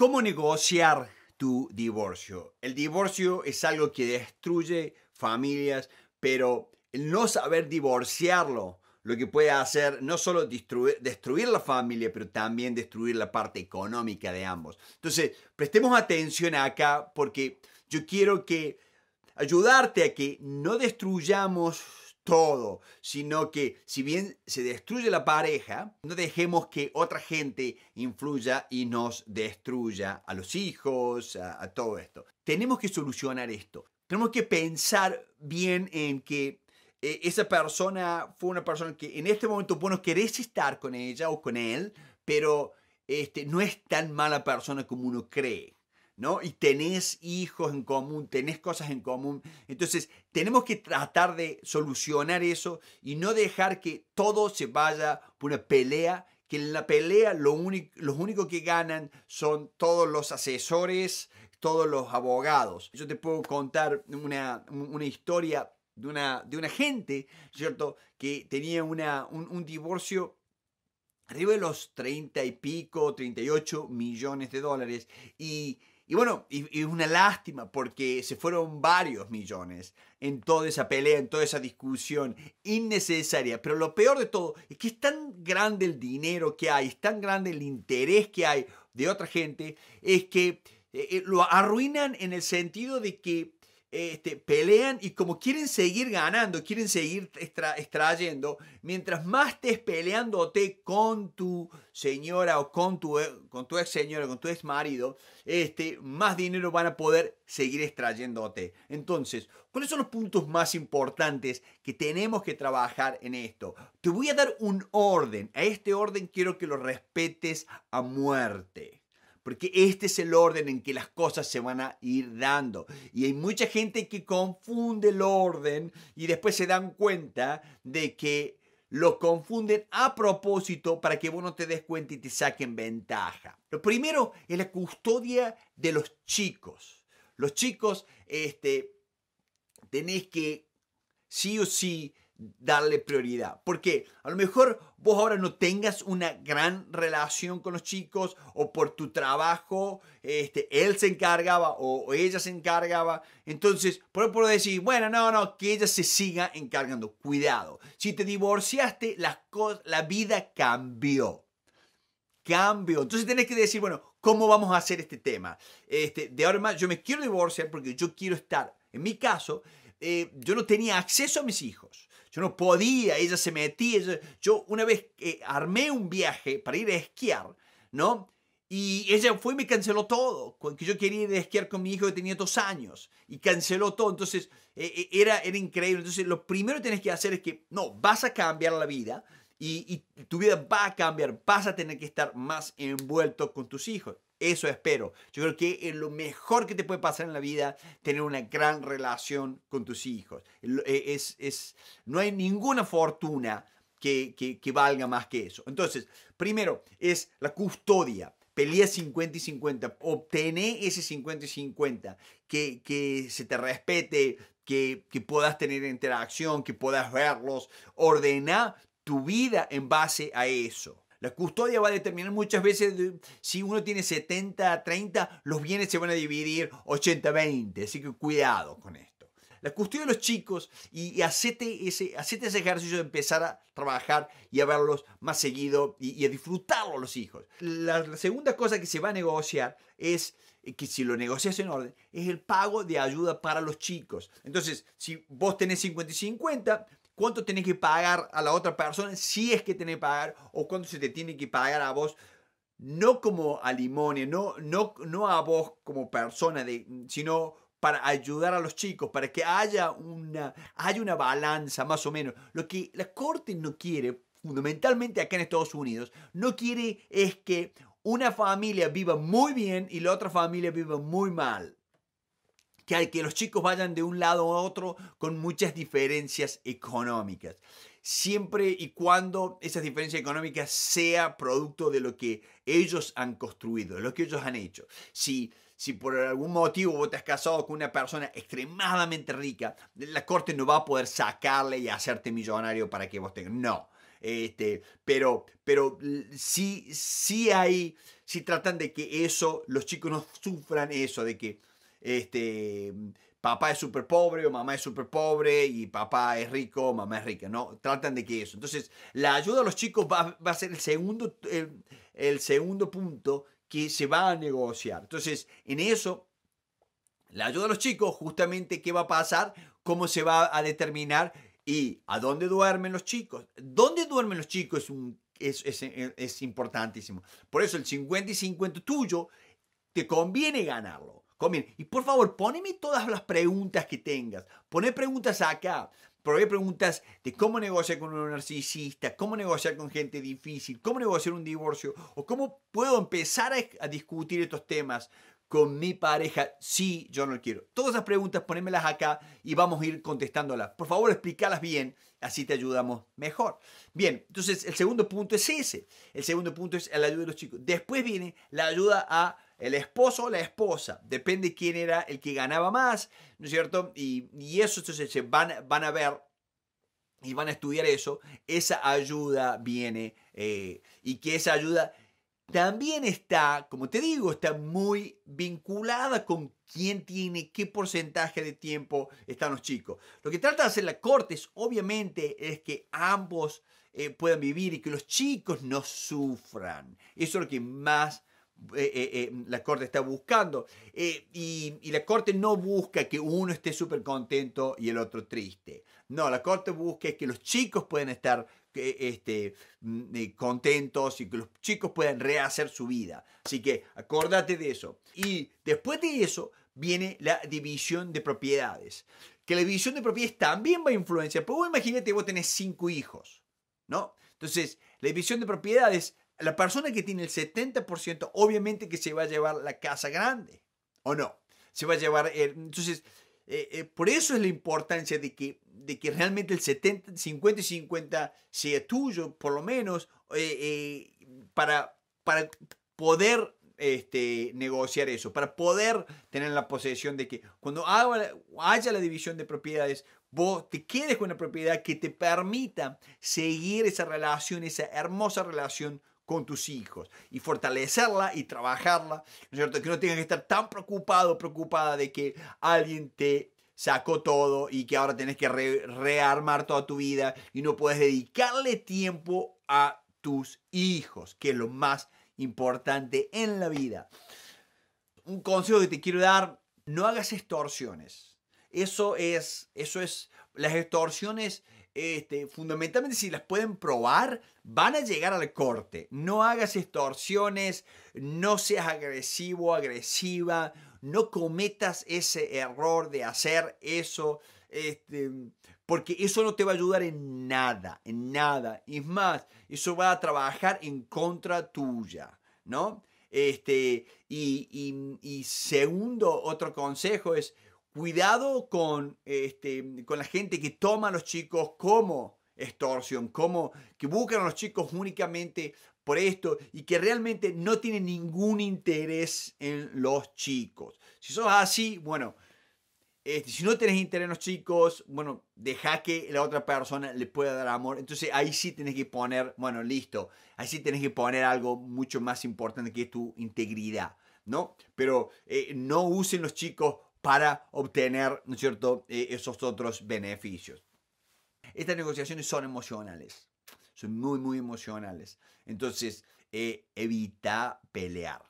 ¿Cómo negociar tu divorcio? El divorcio es algo que destruye familias, pero el no saber divorciarlo, lo que puede hacer no solo destruir, la familia, pero también destruir la parte económica de ambos. Entonces, prestemos atención acá porque yo quiero que ayudarte a que no destruyamos todo, sino que si bien se destruye la pareja, no dejemos que otra gente influya y nos destruya a los hijos, a, todo esto. Tenemos que solucionar esto. Tenemos que pensar bien en que eh, esa persona fue una persona que en este momento, bueno, querés estar con ella o con él, pero este, no es tan mala persona como uno cree. ¿No? Y tenés hijos en común, tenés cosas en común. Entonces, tenemos que tratar de solucionar eso y no dejar que todo se vaya por una pelea, que en la pelea los únicos que ganan son todos los asesores, todos los abogados. Yo te puedo contar una, historia de una, de una gente, ¿cierto? Que tenía una, un, un divorcio arriba de los 30 y pico, 38 millones de dólares y y bueno, y, una lástima porque se fueron varios millones en toda esa pelea, en toda esa discusión innecesaria. Pero lo peor de todo es que es tan grande el dinero que hay, es tan grande el interés que hay de otra gente, es que eh, eh, lo arruinan en el sentido de que este, pelean y como quieren seguir ganando, quieren seguir extrayendo, mientras más estés peleándote con tu señora o con tu, con tu ex señora, con tu ex marido, este, más dinero van a poder seguir extrayéndote. Entonces, ¿cuáles son los puntos más importantes que tenemos que trabajar en esto? Te voy a dar un orden. A este orden quiero que lo respetes a muerte porque este es el orden en que las cosas se van a ir dando. Y hay mucha gente que confunde el orden y después se dan cuenta de que lo confunden a propósito para que vos no te des cuenta y te saquen ventaja. Lo primero es la custodia de los chicos. Los chicos, este, tenéis que sí o sí darle prioridad. Porque a lo mejor vos ahora no tengas una gran relación con los chicos o por tu trabajo este, él se encargaba o, ella se encargaba. Entonces, por, por decir, bueno, no, no, que ella se siga encargando. Cuidado. Si te divorciaste, la, la vida cambió. Cambió. Entonces tenés que decir, bueno, ¿cómo vamos a hacer este tema? Este, de ahora más, yo me quiero divorciar porque yo quiero estar. En mi caso, eh, yo no tenía acceso a mis hijos. Yo no podía, ella se metía. yo una vez armé un viaje para ir a esquiar, ¿no? Y ella fue y me canceló todo, que yo quería ir a esquiar con mi hijo que tenía dos años y canceló todo. Entonces e, e, era, era increíble. Entonces lo primero que tienes que hacer es que, no, vas a cambiar la vida y, y tu vida va a cambiar, vas a tener que estar más envuelto con tus hijos. Eso espero. Yo creo que es lo mejor que te puede pasar en la vida tener una gran relación con tus hijos. E, es, es, no hay ninguna fortuna que, que, valga más que eso. Entonces, primero es la custodia. Pelea 50 y 50. Obtener ese 50 y 50. Que, que se te respete, que, que puedas tener interacción, que puedas verlos. Ordena tu vida en base a eso. La custodia va a determinar muchas veces si uno tiene 70, 30, los bienes se van a dividir 80, 20. Así que cuidado con esto. La custodia de los chicos y, hacete, ese, ese ejercicio de empezar a trabajar y a verlos más seguido y, a disfrutarlo los hijos. La, segunda cosa que se va a negociar es que si lo negocias en orden, es el pago de ayuda para los chicos. Entonces, si vos tenés 50 y 50, cuánto tenés que pagar a la otra persona, si es que tenés que pagar, o cuánto se te tiene que pagar a vos, no como alimonia, no, no, no a vos como persona, de, sino para ayudar a los chicos, para que haya una, haya una balanza más o menos. Lo que la Corte no quiere, fundamentalmente acá en Estados Unidos, no quiere es que una familia viva muy bien y la otra familia viva muy mal que, que los chicos vayan de un lado a otro con muchas diferencias económicas. Siempre y cuando esas diferencias económicas sea producto de lo que ellos han construido, de lo que ellos han hecho. Si, si por algún motivo vos te has casado con una persona extremadamente rica, la corte no va a poder sacarle y hacerte millonario para que vos tengas. No. Este, pero, pero hay, sí tratan de que eso, los chicos no sufran eso, de que este, papá es súper pobre o mamá es súper pobre y papá es rico, mamá es rica, ¿no? Tratan de que eso. Entonces, la ayuda a los chicos va, a ser el segundo, el, segundo punto que se va a negociar. Entonces, en eso, la ayuda a los chicos, justamente, ¿qué va a pasar? ¿Cómo se va a determinar? ¿Y a dónde duermen los chicos? ¿Dónde duermen los chicos? Es, un, es, es, es importantísimo. Por eso el 50 y 50 tuyo, te conviene ganarlo. Y por favor, poneme todas las preguntas que tengas. Pone preguntas acá. Pone preguntas de cómo negociar con un narcisista, cómo negociar con gente difícil, cómo negociar un divorcio o cómo puedo empezar a, discutir estos temas con mi pareja si yo no lo quiero. Todas esas preguntas ponémelas acá y vamos a ir contestándolas. Por favor, explícalas bien, así te ayudamos mejor. Bien, entonces el segundo punto es ese. El segundo punto es la ayuda de los chicos. Después viene la ayuda a el esposo o la esposa, depende quién era el que ganaba más, ¿no es cierto? Y, eso entonces se van, van a ver y van a estudiar eso, esa ayuda viene eh, y que esa ayuda también está, como te digo, está muy vinculada con quién tiene qué porcentaje de tiempo están los chicos. Lo que trata de hacer la corte obviamente, es que ambos eh, puedan vivir y que los chicos no sufran. Eso es lo que más eh, eh, eh, la corte está buscando. Y, la corte no busca que uno esté súper contento y el otro triste. No, la corte busca que los chicos puedan estar este, mm, contentos y que los chicos puedan rehacer su vida. Así que acordate de eso. Y después de eso viene la división de propiedades. Que la división de propiedades también va a influenciar. Pero imagínate, vos tenés cinco hijos, ¿no? Entonces, la división de propiedades la persona que tiene el 70%, obviamente que se va a llevar la casa grande, ¿o no? Se va a llevar, entonces, eh, eh, por eso es la importancia de que, de que realmente el 70, 50 y 50 sea tuyo, por lo menos, eh, para, para poder este, negociar eso, para poder tener la posesión de que cuando haya la división de propiedades, vos te quedes con una propiedad que te permita seguir esa relación, esa hermosa relación con tus hijos y fortalecerla y trabajarla, ¿no es cierto? Que no tengas que estar tan preocupado, preocupada de que alguien te sacó todo y que ahora tienes que rearmar toda tu vida y no puedes dedicarle tiempo a tus hijos, que es lo más importante en la vida. Un consejo que te quiero dar, no hagas extorsiones. Eso es, eso es, las extorsiones este, fundamentalmente si las pueden probar, van a llegar al corte. No hagas extorsiones, no seas agresivo, agresiva, no cometas ese error de hacer eso, este, porque eso no te va a ayudar en nada, en nada. Es más, eso va a trabajar en contra tuya, ¿no? Este, y, y segundo, otro consejo es, cuidado con, este, con la gente que toma a los chicos como extorsión, como que buscan a los chicos únicamente por esto y que realmente no tienen ningún interés en los chicos. Si sos así, bueno, este, si no tenés interés en los chicos, bueno, deja que la otra persona le pueda dar amor. Entonces ahí sí tenés que poner, bueno, listo, ahí sí tenés que poner algo mucho más importante que es tu integridad, ¿no? Pero eh, no usen los chicos para obtener, ¿no es cierto?, eh, esos otros beneficios. Estas negociaciones son emocionales, son muy, muy emocionales. Entonces, eh, evita pelear.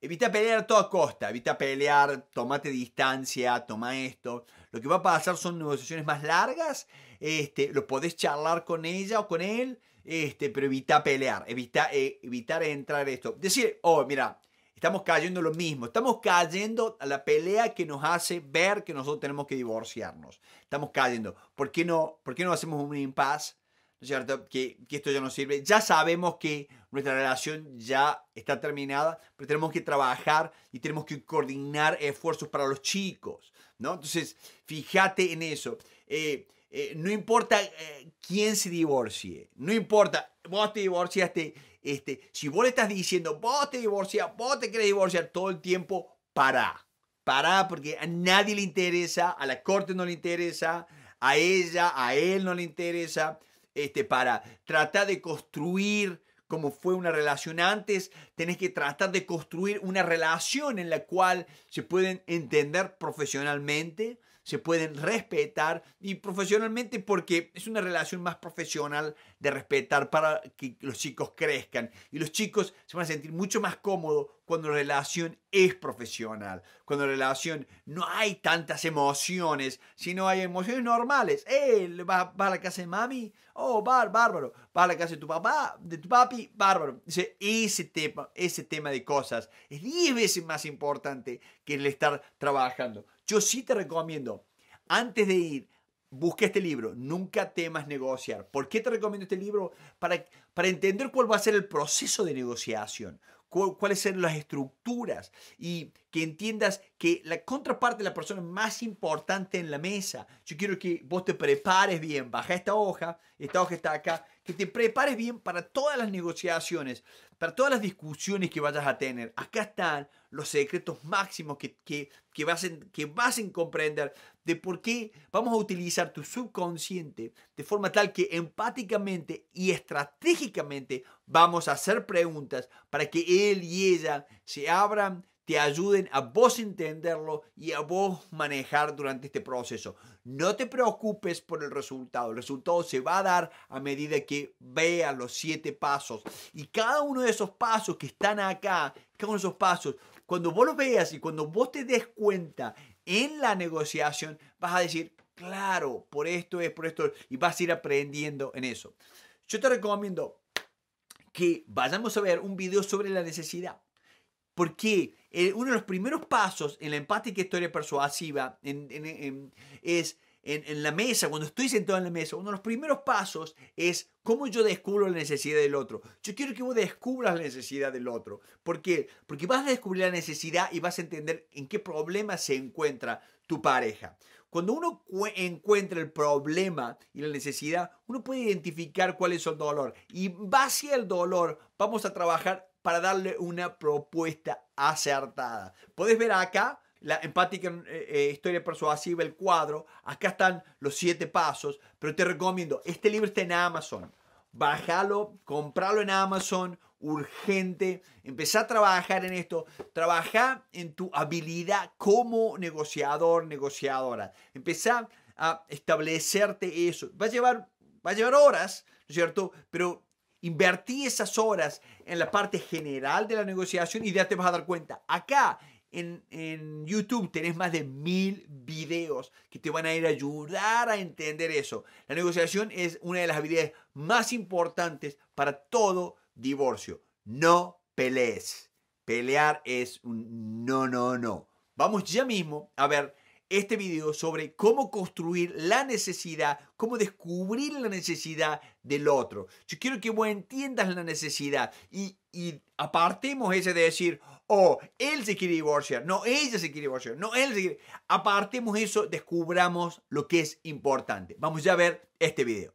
Evita pelear a toda costa, evita pelear, tomate distancia, toma esto. Lo que va a pasar son negociaciones más largas, este, lo podés charlar con ella o con él, este, pero evita pelear, evita, eh, evitar entrar esto. Decir, oh, mira, Estamos cayendo lo mismo. Estamos cayendo a la pelea que nos hace ver que nosotros tenemos que divorciarnos. Estamos cayendo. ¿Por qué no, por qué no hacemos un impasse? ¿No es cierto? Que, que esto ya no sirve. Ya sabemos que nuestra relación ya está terminada, pero tenemos que trabajar y tenemos que coordinar esfuerzos para los chicos. ¿no? Entonces, fíjate en eso. Eh, eh, no importa eh, quién se divorcie, no importa, vos te divorciaste este, si vos le estás diciendo, vos te divorcias, vos te querés divorciar todo el tiempo, para. Para porque a nadie le interesa, a la corte no le interesa, a ella, a él no le interesa. este, para tratar de construir como fue una relación antes, tenés que tratar de construir una relación en la cual se pueden entender profesionalmente, se pueden respetar y profesionalmente porque es una relación más profesional de respetar para que los chicos crezcan y los chicos se van a sentir mucho más cómodos cuando la relación es profesional, cuando la relación no hay tantas emociones, sino hay emociones normales. Eh, ¿va, a la casa de mami? Oh, bar, bárbaro. Va a la casa de tu papá, de tu papi, bárbaro. Ese tema, ese tema de cosas es 10 veces más importante que el estar trabajando. Yo sí te recomiendo, antes de ir, busca este libro, Nunca temas negociar. ¿Por qué te recomiendo este libro? Para, para entender cuál va a ser el proceso de negociación, cuáles son las estructuras y que entiendas que la contraparte de la persona más importante en la mesa. Yo quiero que vos te prepares bien, baja esta hoja, esta hoja está acá, que te prepares bien para todas las negociaciones, para todas las discusiones que vayas a tener. Acá están los secretos máximos que, que, que, vas, en, que vas a comprender de por qué vamos a utilizar tu subconsciente de forma tal que empáticamente y estratégicamente vamos a hacer preguntas para que él y ella se abran ayuden a vos entenderlo y a vos manejar durante este proceso. No te preocupes por el resultado. El resultado se va a dar a medida que veas los siete pasos. Y cada uno de esos pasos que están acá, cada uno de esos pasos, cuando vos los veas y cuando vos te des cuenta en la negociación, vas a decir, claro, por esto es, por esto, y vas a ir aprendiendo en eso. Yo te recomiendo que vayamos a ver un video sobre la necesidad. Porque uno de los primeros pasos en la empática historia persuasiva es en, la mesa, cuando estoy sentado en la mesa, uno de los primeros pasos es cómo yo descubro la necesidad del otro. Yo quiero que vos descubras la necesidad del otro. ¿Por qué? Porque vas a descubrir la necesidad y vas a entender en qué problema se encuentra tu pareja. Cuando uno encuentra el problema y la necesidad, uno puede identificar cuál es el dolor. Y base al dolor, vamos a trabajar para darle una propuesta acertada. Puedes ver acá la empática eh, eh, historia persuasiva, el cuadro. Acá están los siete pasos, pero te recomiendo, este libro está en Amazon. Bájalo, compralo en Amazon, urgente. Empezá a trabajar en esto. Trabaja en tu habilidad como negociador, negociadora. Empezá a establecerte eso. Va a llevar, va a llevar horas, ¿no es cierto? Pero Invertí esas horas en la parte general de la negociación y ya te vas a dar cuenta. Acá en, en, YouTube tenés más de mil videos que te van a ir a ayudar a entender eso. La negociación es una de las habilidades más importantes para todo divorcio. No pelees. Pelear es un no, no, no. Vamos ya mismo a ver este video sobre cómo construir la necesidad, cómo descubrir la necesidad del otro. Yo quiero que vos entiendas la necesidad y, y apartemos ese de decir, oh, él se quiere divorciar, no, ella se quiere divorciar, no, él se quiere... Apartemos eso, descubramos lo que es importante. Vamos ya a ver este video.